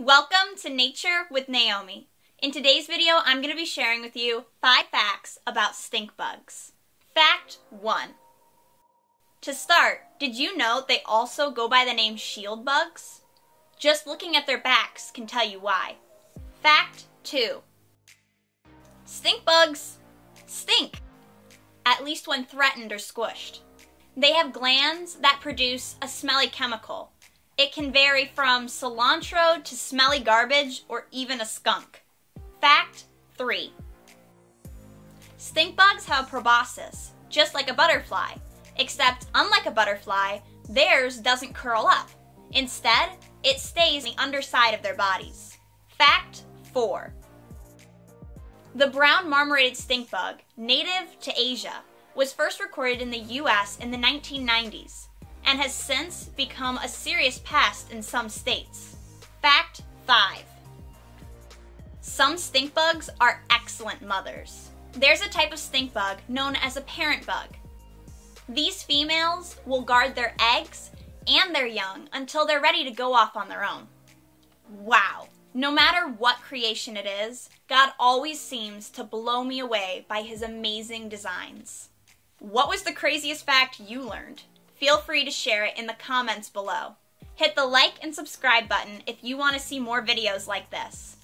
Welcome to Nature with Naomi. In today's video, I'm going to be sharing with you 5 facts about stink bugs. Fact 1. To start, did you know they also go by the name shield bugs? Just looking at their backs can tell you why. Fact 2. Stink bugs stink, at least when threatened or squished. They have glands that produce a smelly chemical it can vary from cilantro to smelly garbage or even a skunk. Fact 3. Stink bugs have proboscis, just like a butterfly, except unlike a butterfly, theirs doesn't curl up. Instead, it stays on the underside of their bodies. Fact 4. The brown marmorated stink bug, native to Asia, was first recorded in the US in the 1990s and has since become a serious pest in some states. Fact 5. Some stink bugs are excellent mothers. There's a type of stink bug known as a parent bug. These females will guard their eggs and their young until they're ready to go off on their own. Wow. No matter what creation it is, God always seems to blow me away by his amazing designs. What was the craziest fact you learned? Feel free to share it in the comments below. Hit the like and subscribe button if you want to see more videos like this.